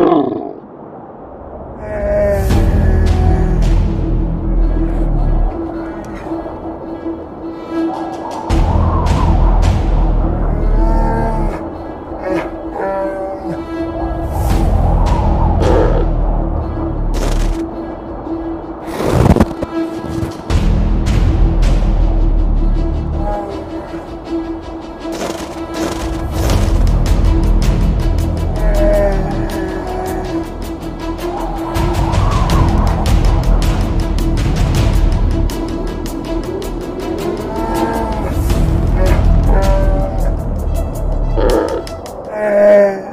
Grrr. है